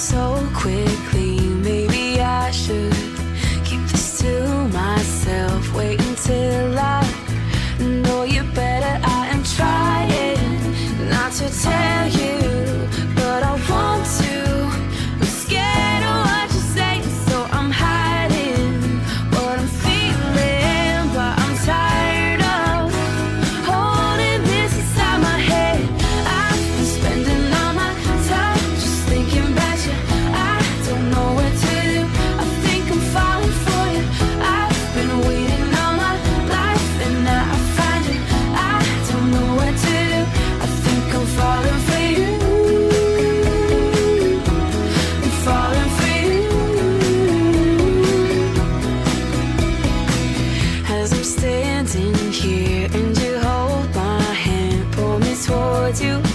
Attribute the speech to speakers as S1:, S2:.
S1: so quickly. Maybe I should keep this to myself. Wait until I know you better. I am trying not to tell. to